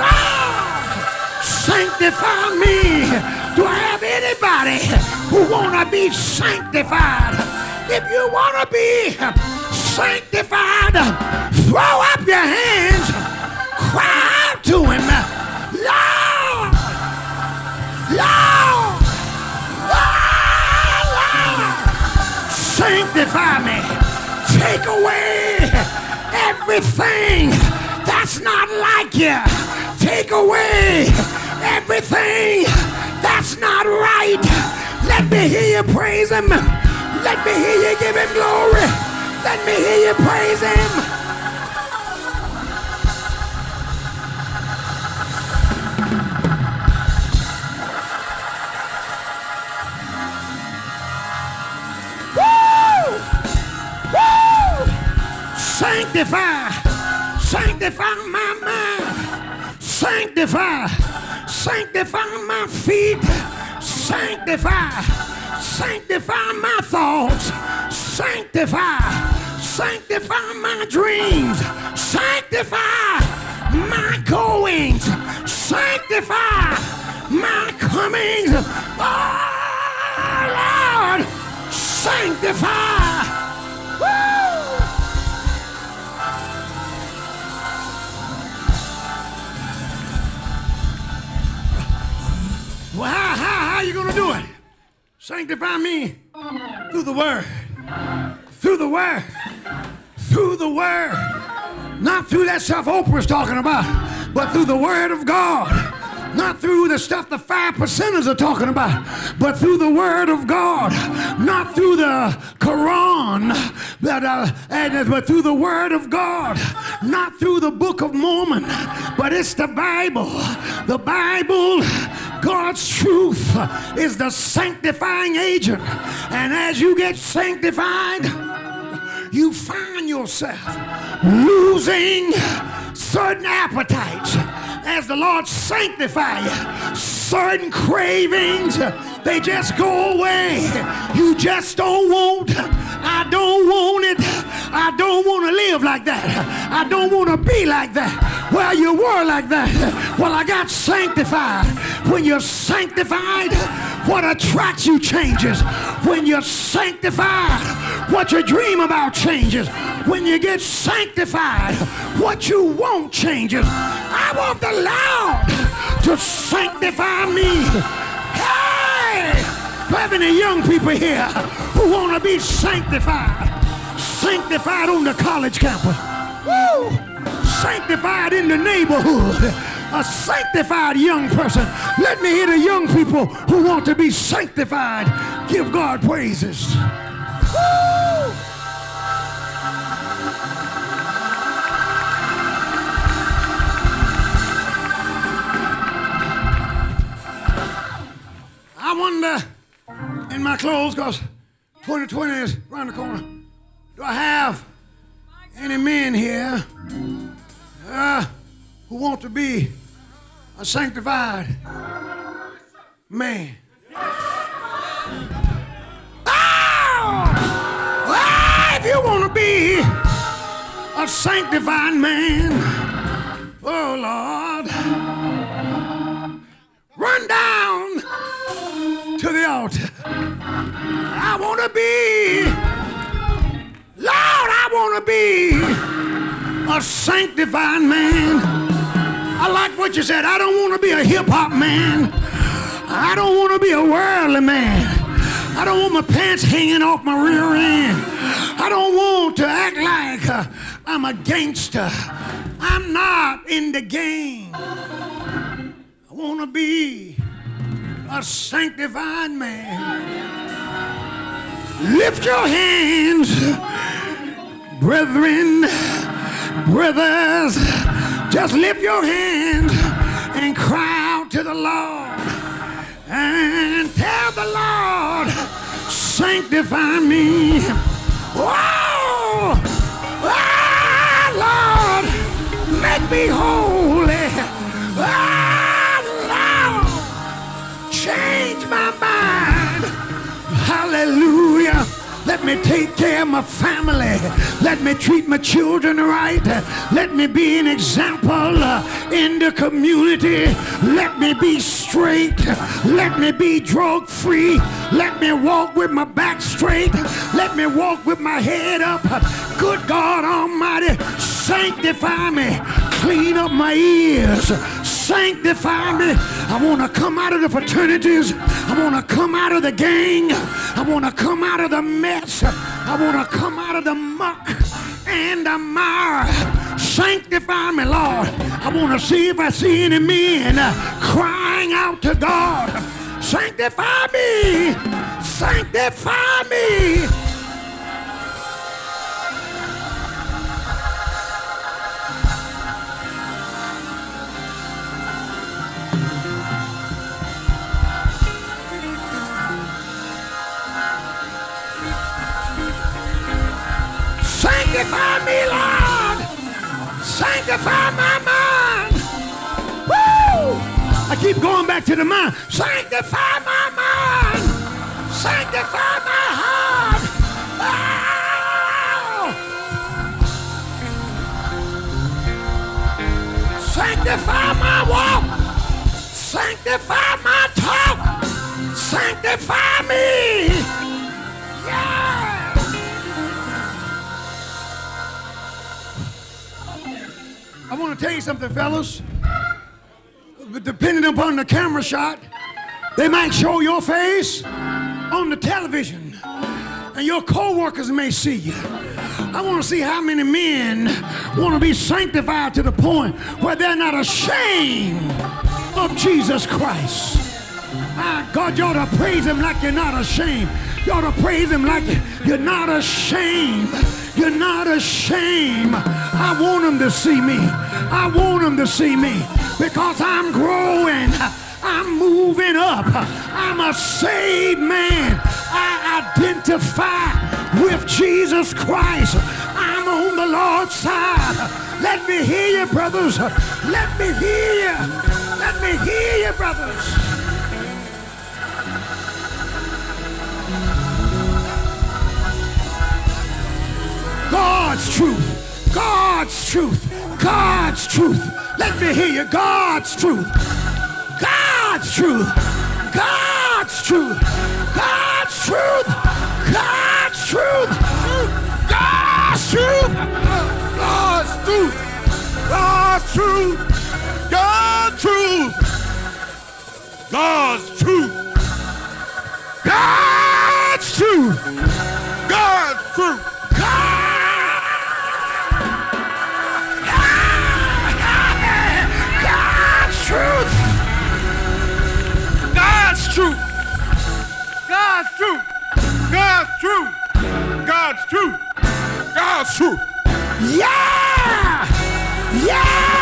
Lord, sanctify me. Do I have anybody who want to be sanctified? If you want to be sanctified, throw up your hands, cry out to him. Lord, Lord, sanctify me. Take away everything that's not like you. Take away everything that's not right. Let me hear you praise him. Let me hear you give him glory. Let me hear you praise him. Sanctify, sanctify my mind, sanctify, sanctify my feet, sanctify, sanctify my thoughts, sanctify, sanctify my dreams, sanctify my goings, sanctify my comings. Oh, Lord, sanctify. Well, how, how, how you gonna do it? Sanctify me through the word. Through the word. Through the word. Not through that stuff Oprah's talking about, but through the word of God. Not through the stuff the five percenters are talking about, but through the word of God. Not through the Quran, but, uh, and, but through the word of God. Not through the book of Mormon, but it's the Bible. The Bible God's truth is the sanctifying agent. And as you get sanctified, you find yourself losing certain appetites as the Lord sanctify you. Certain cravings, they just go away. You just don't want, I don't want it. I don't want to live like that. I don't want to be like that. Well, you were like that. Well, I got sanctified. When you're sanctified, what attracts you changes. When you're sanctified, what you dream about changes. When you get sanctified, what you want changes. I want the Lord to sanctify me. Have any young people here who want to be sanctified? Sanctified on the college campus. Woo! Sanctified in the neighborhood. A sanctified young person. Let me hear the young people who want to be sanctified give God praises. Woo! I wonder in my clothes, because 2020 is around the corner. Do I have any men here uh, who want to be a sanctified man? Oh! If you want to be a sanctified man, oh Lord, run down to the altar. I want to be, Lord, I want to be a sanctified man. I like what you said. I don't want to be a hip hop man. I don't want to be a worldly man. I don't want my pants hanging off my rear end. I don't want to act like uh, I'm a gangster. I'm not in the game. I want to be a sanctified man. Lift your hands, brethren, brothers. Just lift your hands and cry out to the Lord and tell the Lord, sanctify me. Whoa! Ah, Lord, make me holy. Ah, my mind. Hallelujah. Let me take care of my family. Let me treat my children right. Let me be an example uh, in the community. Let me be straight. Let me be drug free. Let me walk with my back straight. Let me walk with my head up. Good God Almighty, sanctify me. Clean up my ears sanctify me. I want to come out of the fraternities. I want to come out of the gang. I want to come out of the mess. I want to come out of the muck and the mire. Sanctify me, Lord. I want to see if I see any men crying out to God. Sanctify me. Sanctify me. Sanctify me, Lord. Sanctify my mind. Woo! I keep going back to the mind. Sanctify my mind. Sanctify my heart. Oh! Sanctify my walk. Sanctify my talk. Sanctify me. Yeah. I want to tell you something, fellas. Depending upon the camera shot, they might show your face on the television, and your co-workers may see you. I want to see how many men want to be sanctified to the point where they're not ashamed of Jesus Christ. My God, you ought to praise him like you're not ashamed. You ought to praise him like you're not ashamed. You're not ashamed. I want them to see me. I want them to see me because I'm growing. I'm moving up. I'm a saved man. I identify with Jesus Christ. I'm on the Lord's side. Let me hear you, brothers. Let me hear you. Let me hear you, brothers. God's truth. God's truth. God's truth. Let me hear you. God's truth. God's truth. God's truth. God's truth. God's truth. God's truth. God's truth. God's truth. God's truth. God's truth. God's truth. God's truth. God's truth. God's truth. God's truth. God's truth. Yeah! Yeah!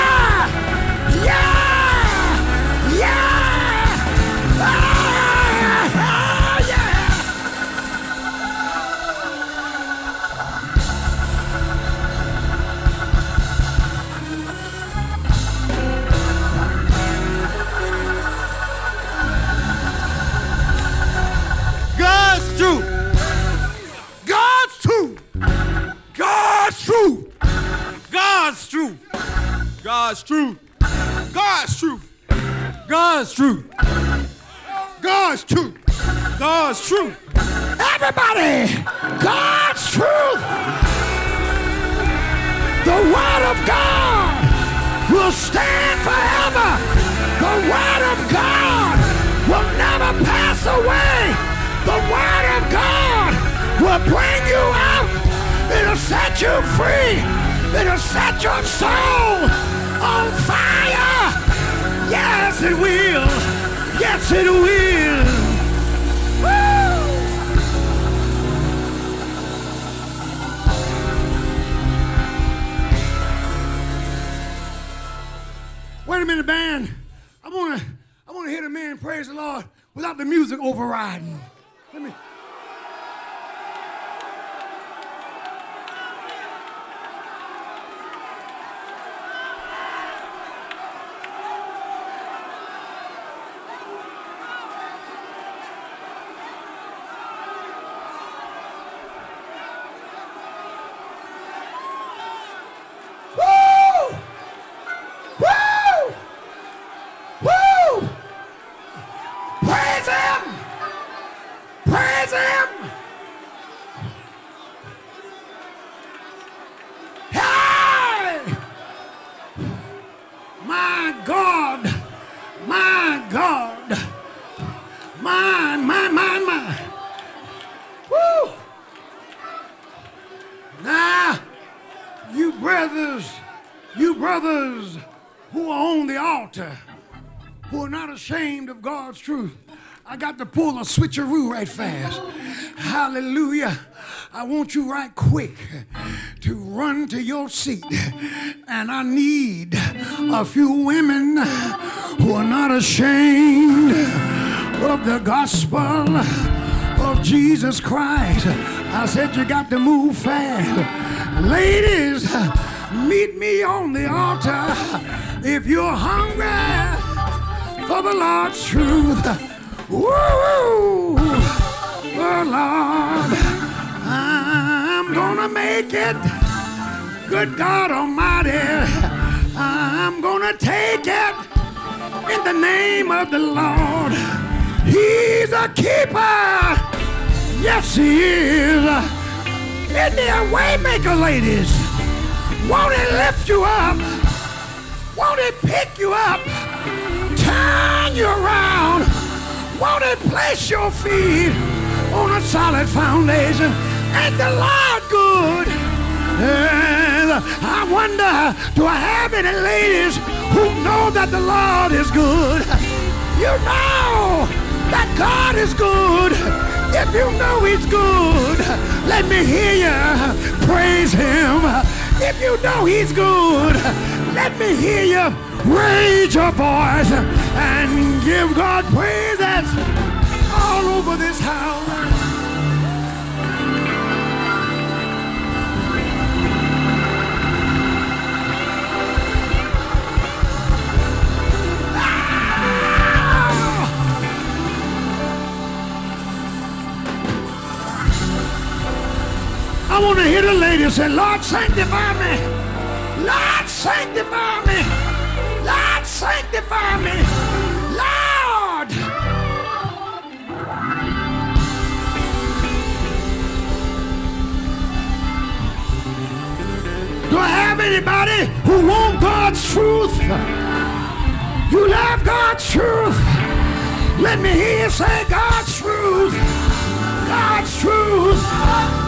Truth. God's truth. God's truth. God's truth. God's truth. God's truth. God's truth. Everybody, God's truth. The Word of God will stand forever. The Word of God will never pass away. The Word of God will bring you out. It'll set you free. It'll set your soul on fire. Yes, it will. Yes, it will. Wait a minute, band. I wanna, I wanna hear the man praise the Lord without the music overriding. Let me. Got to pull a switcheroo right fast. Hallelujah. I want you right quick to run to your seat. And I need a few women who are not ashamed of the gospel of Jesus Christ. I said you got to move fast. Ladies, meet me on the altar if you're hungry for the Lord's truth. Woo! Oh Lord, I'm gonna make it. Good God Almighty, I'm gonna take it in the name of the Lord. He's a keeper. Yes, he is. Isn't he a waymaker, ladies? Won't he lift you up? Won't he pick you up? Turn you around? Won't he place your feet on a solid foundation? Ain't the Lord good? And I wonder, do I have any ladies who know that the Lord is good? You know that God is good. If you know He's good, let me hear you praise Him. If you know He's good, let me hear you raise your voice and give God praises all over this house. I want to hear the lady say, Lord, sanctify me. Lord, sanctify me. Lord, sanctify me. Do I have anybody who want God's truth? You love God's truth. Let me hear you say God's truth. God's truth.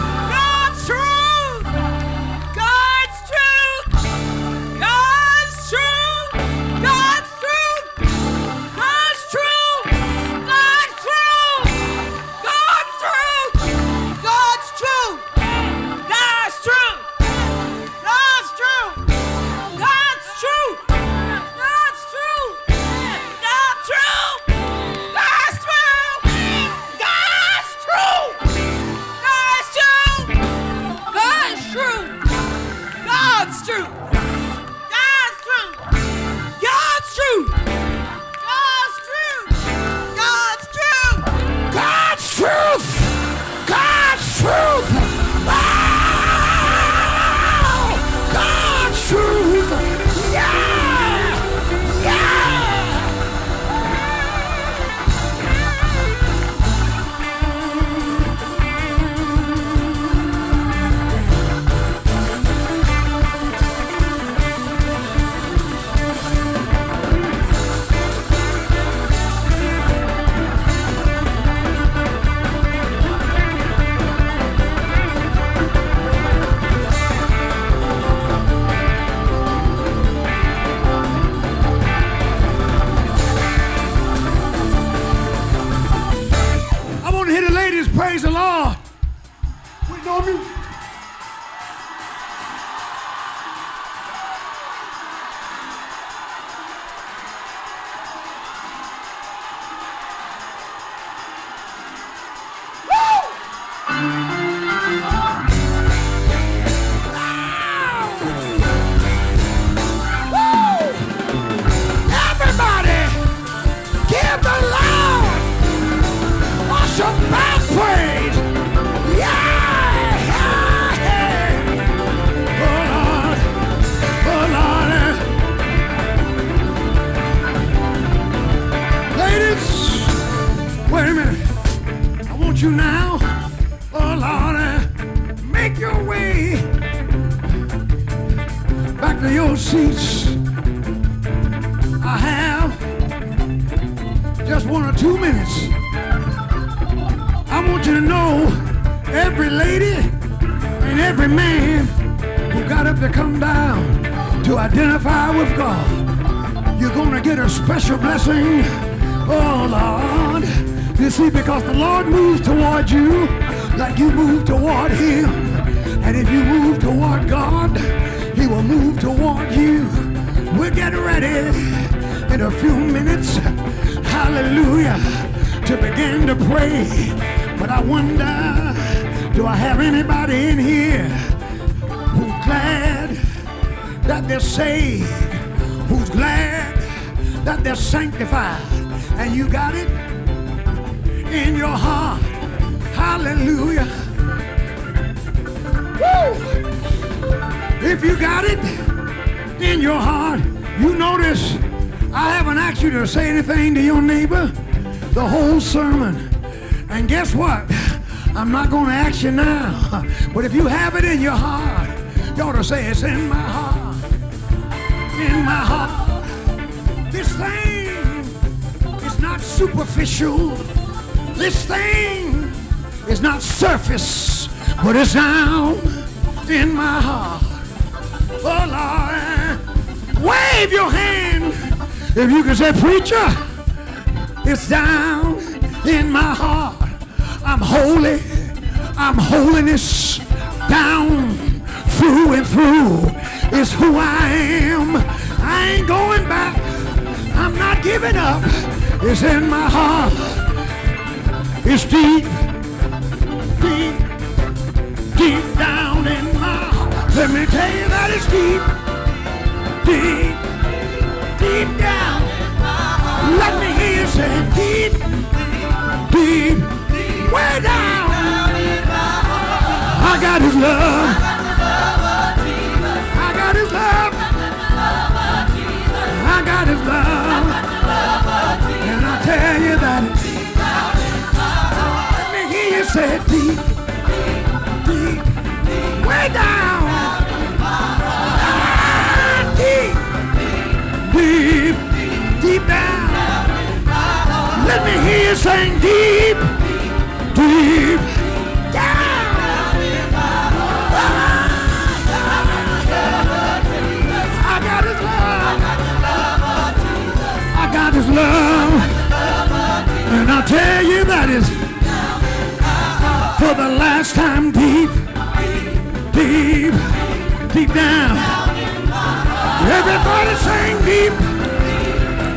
Saved, who's glad that they're sanctified? And you got it in your heart. Hallelujah. Woo! If you got it in your heart, you notice I haven't asked you to say anything to your neighbor the whole sermon. And guess what? I'm not going to ask you now. But if you have it in your heart, you ought to say it's in my heart. In my heart. This thing is not superficial. This thing is not surface, but it's down in my heart. Oh Lord, wave your hand if you can say, preacher, it's down in my heart. I'm holy. I'm holiness down through and through. It's who I am. I ain't going back. I'm not giving up. It's in my heart. It's deep, deep, deep down in my heart. Let me tell you that it's deep, deep, deep down. In my Let me hear you say deep. deep, deep, way down. I got his love. I got his love. And I tell you that it's let me hear you say deep, deep, way down. Deep, deep, deep down. Let me hear you sing deep, deep I got his love. And I'll tell you that is for the last time deep, deep, deep down. Everybody sing deep,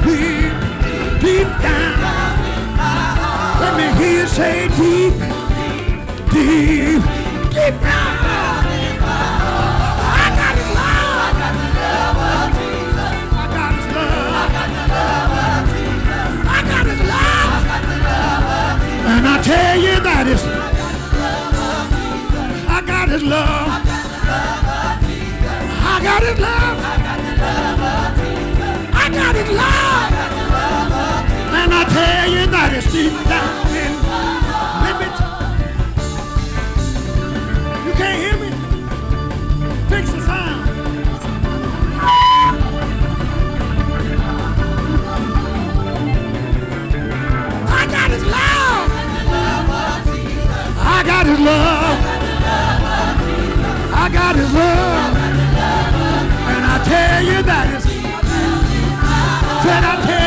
deep, deep down. Let me hear you say deep, deep, deep down. Tell you that is I got his love. I got his love. I got his love. And I tell you that it's deep down in limit. You can't hear me? Fix the sound. Got his love. I got his love. And I tell you that is. Said I tell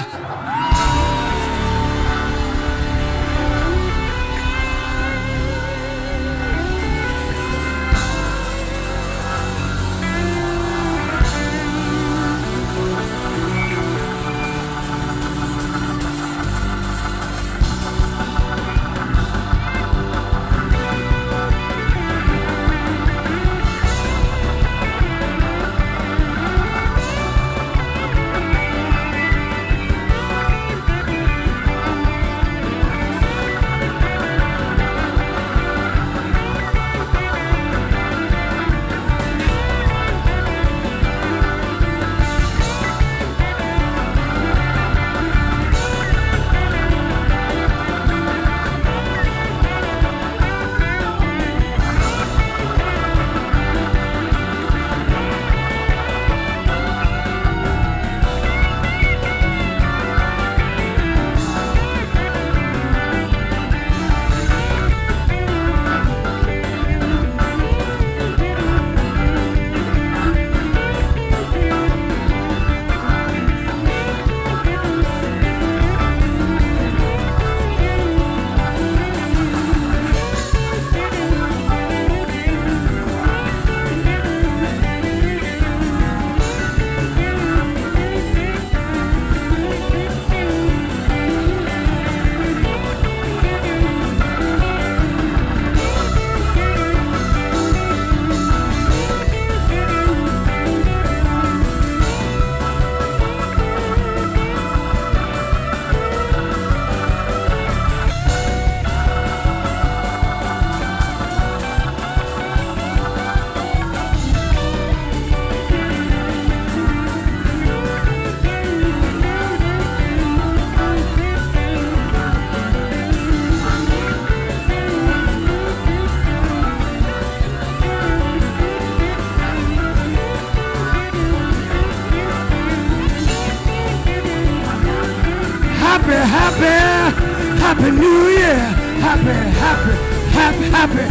New Year. Happy, happy, happy, happy,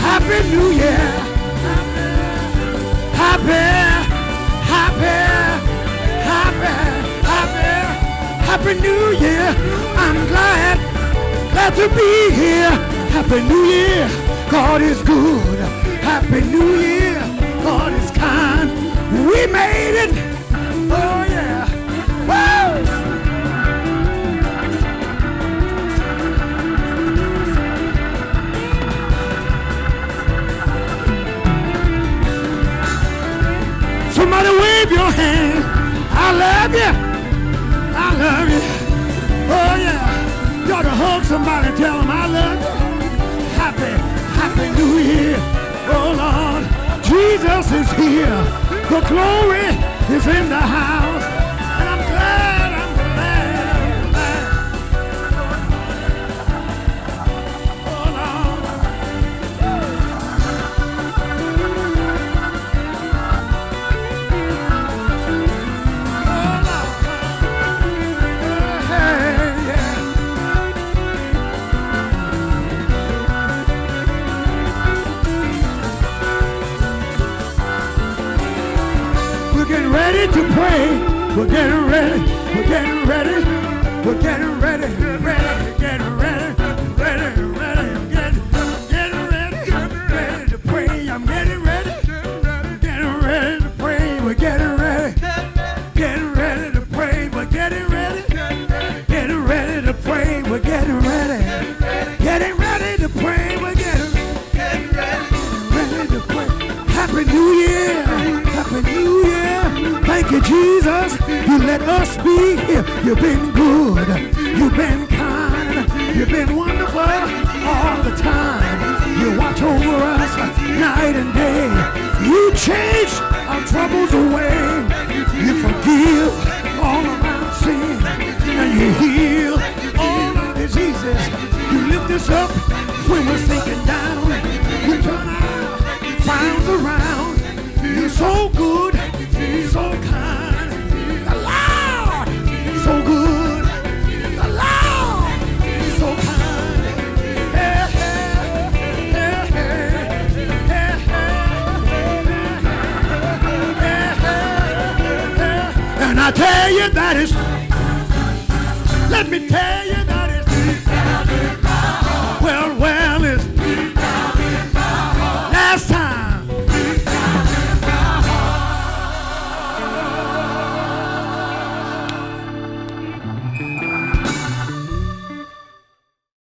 happy New Year. Happy, happy, happy, happy, happy New Year. I'm glad, glad to be here. Happy New Year. God is good. Somebody wave your hand. I love you. I love you. Oh yeah. You to hug somebody tell them I love you. Happy, happy new year. Oh Lord. Jesus is here. The glory is in the house. We're getting ready. We're getting ready. We're getting ready. Let us be here. You've been good. You've been kind. You've been wonderful all the time. You watch over us night and day. You change our troubles away. You forgive all of our sin. And you heal all our diseases. You lift us up when we're sinking down. You turn our frowns around. You're so good, tell you that is. Let me tell you.